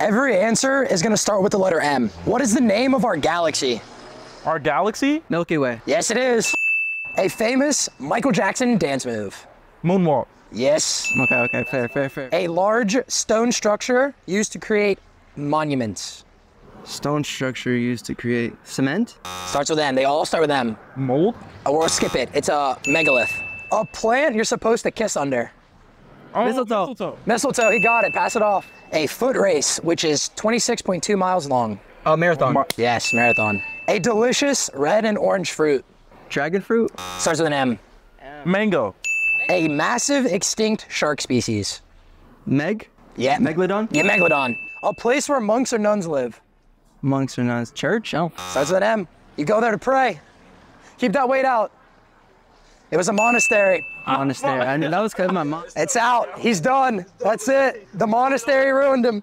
Every answer is gonna start with the letter M. What is the name of our galaxy? Our galaxy? Milky Way. Yes, it is. A famous Michael Jackson dance move. Moonwalk. Yes. Okay, okay, fair, fair, fair. A large stone structure used to create monuments. Stone structure used to create cement. Starts with M. They all start with M. Mold? Or skip it. It's a megalith. A plant you're supposed to kiss under. Oh, Mistletoe. mistletoe. Mistletoe, he got it. Pass it off. A foot race, which is 26.2 miles long. A marathon. Oh, Ma- Yes, marathon. A delicious red and orange fruit. Dragon fruit. Starts with an M. Mango. A massive extinct shark species. Meg. Yeah. Megalodon. Yeah, megalodon. A place where monks or nuns live. Monks or nuns. Church. Oh. Starts with an M. You go there to pray. Keep that weight out. It was a monastery. Monastery. I knew that was because my mom. It's out. He's done. That's it. The monastery ruined him.